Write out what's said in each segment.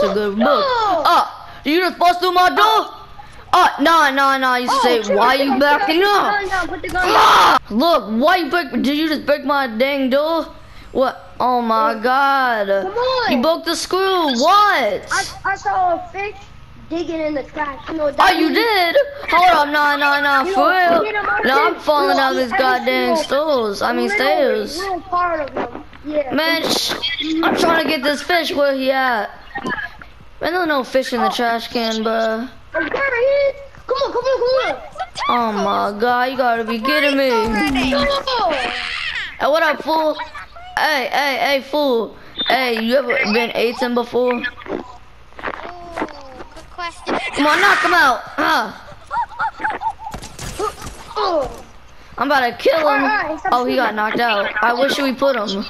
That's a good book. Oh, you just bust through my door? Oh, no, no, no. You Oh, say, why you backing up? gun down, Put the gun ah! down. Ah, look, why you break? Did you just break my dang door? What? Oh my oh. God! Come on. You broke the screw. What? I, I saw a fish digging in the trash. You know, Oh, you means- did? Hold up, no, no, no, You for know, real. get 'em up No, I'm falling down these goddamn stairs. I mean stairs. Little part of them. Yeah. Man, I'm trying to get this fish. Where he at? There's no fish in the trash can, bruh. Oh, there he is. Come on, come on, come on. Oh my God, you gotta be kidding me. Hey, what up, fool? Hey, hey, hey, fool. Hey, you ever been eaten before? Ooh, good question. Come on, knock him out. Oh. I'm about to kill him. Oh, he got knocked out. I wish we put him.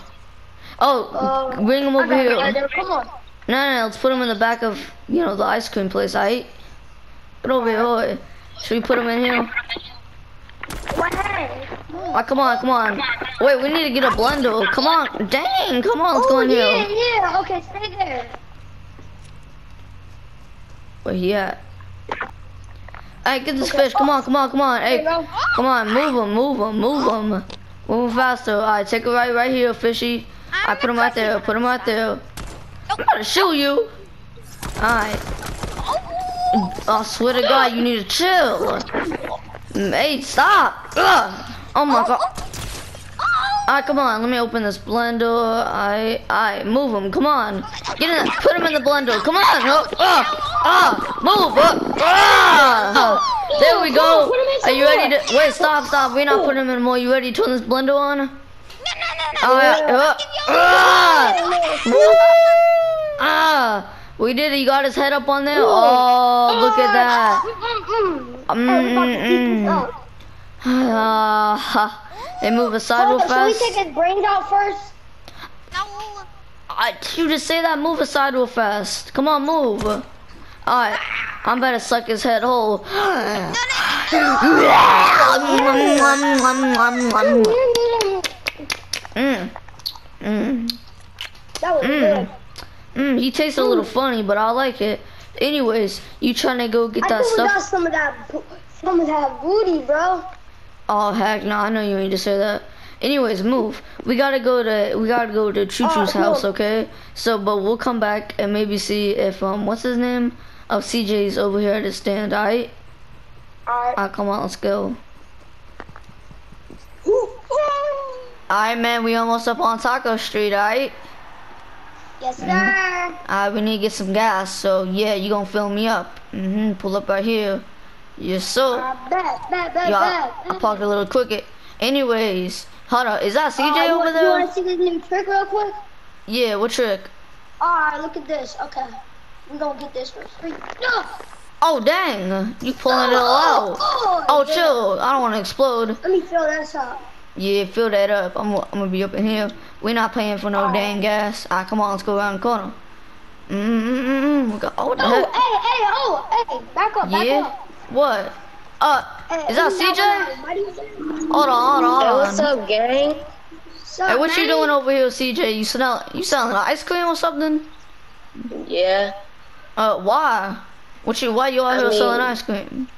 Oh, Uh, bring him over here. Come on. No, no, no, let's put him in the back of, you know, the ice cream place? Get over here, oi. Should we put him in here? What? Hey. Oh, come on, come on. Wait, we need to get a blender. Come on. Dang, come on, let's go Oh, in yeah, here. yeah. yeah, Okay, stay there. Where he at? Hey, get this fish. Come on, come on, come on. Hey, come on, move him, move him, move him. Move him faster. All right, take it right, right here, fishy. I put him right there. Put him right there. I'm gonna shoot you. All right. I swear to God, you need to chill. Hey, stop. Ugh. Oh my God. Alright, come on, let me open this blender. I, I, move him, come on. Get in, put him in the blender, come on. Oh, oh, oh, move, oh, ah. There we go. Put him in Are you ready to, wait, stop, stop. We're not putting him in more. You ready to turn this blender on? No, no, no, no. Oh, yeah. Oh, ah. Ah. We did it. You got his head up on there? Oh, look at that. Mm, Hey, we about to beat mm, mm. Ah, they move aside real fast. Should we take his brains out first? No. I, you just say that. Move aside real fast. Come on, move. Alright, I'm about to suck his head whole. mm. Mm. That was Mm. good. Mm, he tastes a little funny, but I like it. Anyways, you trying to go get I that think we got some of that, some of that booty, bro. Oh heck, no, I know you need to say that. Anyways, move. We gotta go to we gotta go to Choo Choo's cool. house, okay? So, but we'll come back and maybe see if um what's his name? Oh, CJ's over here at the stand. Alright, Alright. alright, come on, let's go. Alright, man, we almost up on Taco Street. Alright, Yes, sir. alright, we need to get some gas. So yeah, you gonna fill me up? Mhm. Pull up right here. Yes, sir. Uh, bet, bet, bet, Yeah, bet. I parked a little crooked. Anyways, hold on. Is that CJ Uh, over You there? want to see this new trick real quick? Yeah, what trick? Alright, look at this. Okay. we gonna get this for free. No! Oh, dang. You pulling it all out. Oh, Oh, chill. I don't want to explode. Let me fill this up. Yeah, fill that up. I'm, I'm gonna be up in here. We're not paying for no dang gas. Ah, come on, let's go around the corner. Mm-mm-mm. We got, oh, what the Oh, heck? hey, hey, oh, hey, back up, back Yeah? up. What? Uh, Hey, is that isn't CJ? one of my buddies? Hold on, hold on, Hey, what's up, gang? Sup, Hey, what you doing over here, CJ? You sell, you selling ice cream or something? Yeah, Uh, why? What you, why you out I here selling ice cream?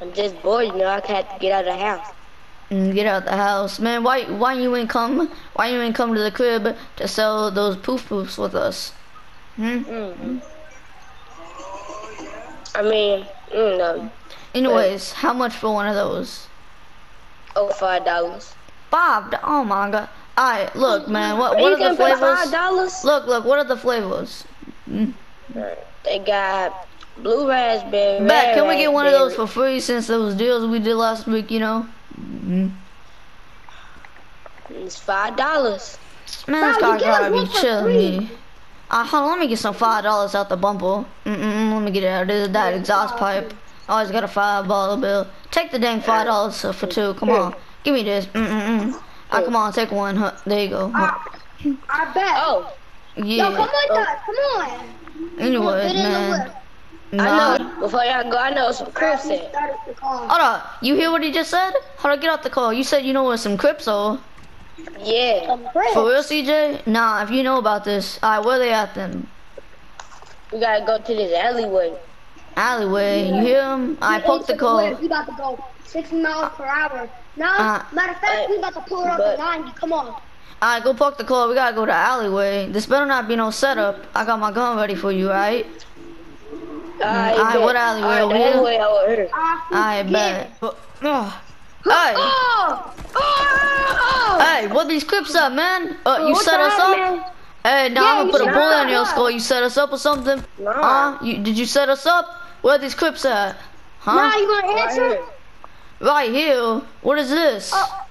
I'm just bored, you know. I had to get out of the house. Mm, get out the house, man. Why, why you ain't come? Why you ain't come to the crib to sell those poof poofs with us? Hmm. Mm. I mean, know, Anyways, how much for one of those? oh five dollars. Five. Oh my god. Alright, look, man. What, what are the pay five flavors? dollars. Look, look. What are the flavors? They got blue raspberry. Red can we get one of those for free since those deals we did last week? You know. Mhm. It's five dollars. Man, this guy gotta be chilling me. Uh, hold on, let me get some five dollars out the bumper. Mm-mm, let me get it out. There's that exhaust pipe. Always got a five dollar bill. Take the dang five dollars for two. Come on, give me this. Mm-mm-mm. Ah, come on, take one. Huh, There you go. Huh. I bet. Oh, Yeah. Yo, come on, Dad, come on. Anyways, Get in the man. Whip. Nah. I know. Before y'all go, I know some Crips He at. started the car. Hold on. You hear what he just said? Hold on, get out the car. You said you know where some Crips are. Yeah. For real, CJ? Nah, if you know about this, alright, where they at then? We gotta go to this alleyway. Alleyway, you hear him? I We poked the ain't took car. We about to go 60 miles per hour. No, Uh, matter of fact, we about to pull it up but- to 90. Come on. Alright, go park the car. We gotta go to alleyway. This better not be no setup. I got my gun ready for you, right? Alright, Alright, bet. what alleyway Alright, over the here? alleyway over here. I bet. Ugh. Hey, Oh! Oh! hey, what these clips up, man? Uh, you What set us up? man? Hey, now Yeah, I'm gonna put a bullet on your skull. You set us up or something? Nah. Huh? You, did you set us up? Where are these Crips at? Huh? Nah, you gonna Right answer? here. Right here. What is this? Oh.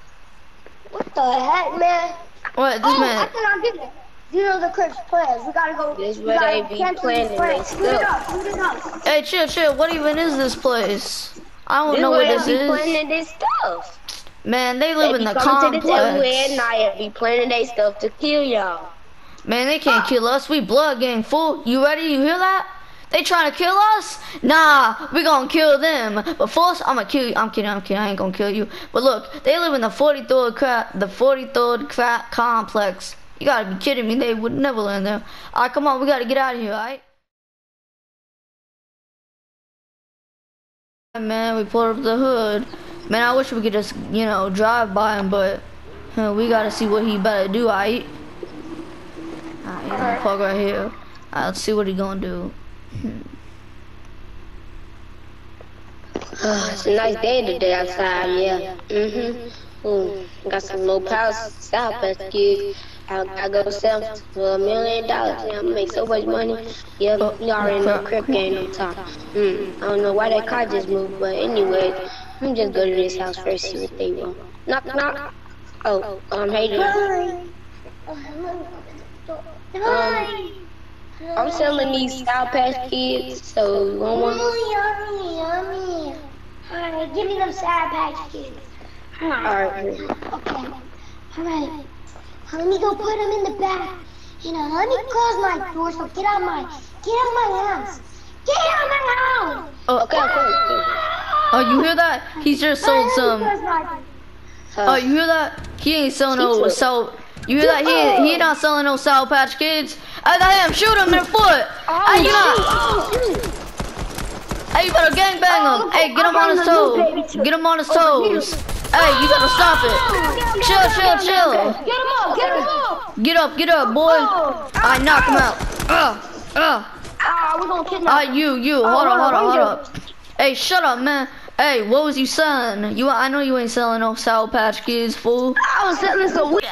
What the heck, man? What, this oh, man? think I get it. You know the Crips plans. We gotta go. This we where gotta they be cancel planning these their plans. Stuff. up. Shoot it up. Hey, chill, chill. What even is this place? I don't This know where what they this be is. planning this stuff. Man, they live They in be the coming to the alleyway at complex. night and be planning their stuff to kill y'all. Man, they can't kill us. We blood gang fool. You ready? You hear that? They trying to kill us? Nah, we gonna kill them. But first, I'm gonna kill you. I'm kidding. I'm kidding. I ain't gonna kill you. But look, they live in the 43rd cra- the 43rd cra- complex. You gotta be kidding me. They would never land there. All right, come on. We gotta get out of here. All right. Man, we pulled up the hood. Man, I wish we could just, you know, drive by him, but uh, we gotta see what he better do, alright? Alright, he's gonna right here. Alright, let's see what he gonna do. it's a nice day today outside, yeah. Mm-hmm. Ooh, got some low power Best kid. I, I go sell for a million dollars. Yeah, I make so much money. Yeah, you already know crip game on top. Mm, I don't know why that car just moved, but anyway, I'm just go to this house first, see what they want. Knock, knock. Oh, um, hey. Hi. I'm selling these Sour Patch Kids, so you want one? Oh, yummy, yummy. Alright, give me them Sour Patch Kids. Alright. Okay. Alright. Let me go put them in the back. You know, let me close my door so get out my get out my house. Get out my house! Oh, Okay, okay. oh, you hear that? He just sold some. some. Oh, you hear that? He ain't selling no Keep it. soul. You hear that? He ain't, he not selling no Sour Patch Kids. I got him. Shoot him in the foot. hey, you not. Hey, you better gang bang him. Hey, get him on his toes. Get him on his toes. Hey, you gotta stop it. Chill, chill, chill. Get him up! Get him up! Get up, get up, boy. I knock him out. Uh, uh. Ah, we're gonna kidnap him! Ah, you, you. Hold on, hold on, hold up. Hey, shut up, man. Hey, what was you selling? You, I know you ain't selling no Sour Patch Kids, fool. I was selling some weed.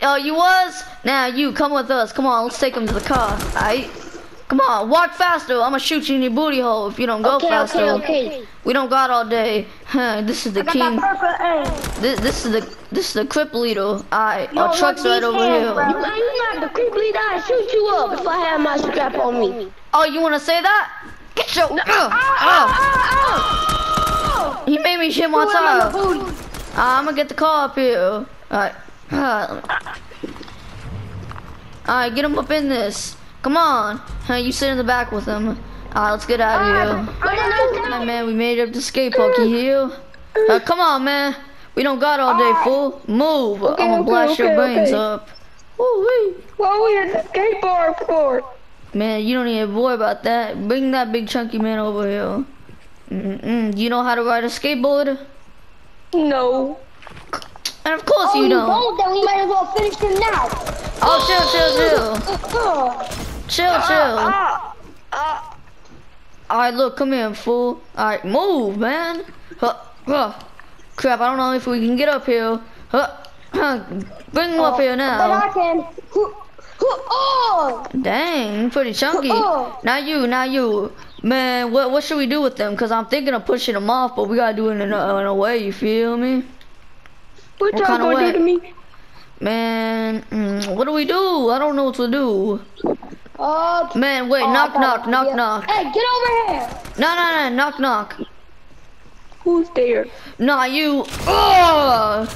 Oh, you was? Now you come with us. Come on, let's take him to the car. Alright? Come on, walk faster. I'm gonna shoot you in your booty hole if you don't go Okay, faster. okay, okay. We don't got all day. Huh, this is the Got king. that purple. This, this is the this is the crip leader. Alright, Yo, our truck's right over hands, here. bro. You, you not the creep leader. I shoot you up if I have my strap on me. Oh, you wanna say that? Get your. Uh, uh. He made me shit my tire. Uh, I'm gonna get the car up here. Alright. Uh, Alright, get him up in this. Come on. Huh, you sit in the back with him. Alright, let's get out of here. Hey, man, we made it up to skate park. You hear? Uh, come on, man. We don't got all day, fool. Move. I'm gonna okay, blast your okay, brains up. Woo-wee. What we at the skate park for? Man, you don't even worry about that. Bring that big chunky man over here. Mm-mm. You know how to ride a skateboard? No. And of course Oh, you don't. won't, then we might as well finish him now. Oh, chill, chill, chill. Chill, chill. Ah, ah. Alright, look, come here, fool. Alright, move, man. Huh, huh. Crap, I don't know if we can get up here. Huh, huh. Bring him up here now. But I can. Oh! Dang, pretty chunky. Oh. Not you, not you. Man, what what should we do with them? Cause I'm thinking of pushing them off, but we gotta do it in a, in a way. You feel me? What, What y'all gonna way? do to me? Man, mm, what do we do? I don't know what to do. Oh, Man, wait, oh, knock, knock, knock, knock. Hey, get over here. No, no, no, knock, knock. Who's there? Nah, you. Oh!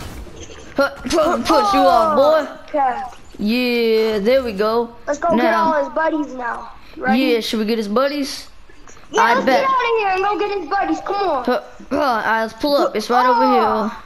Pu- pu- oh, Push you off, boy. Okay. Yeah, there we go. Let's go get all his buddies now. Ready? Yeah, should we get his buddies? Yeah, I let's bet. get out of here and go get his buddies. Come on. Huh, Alright, let's pull up. It's right over oh. here.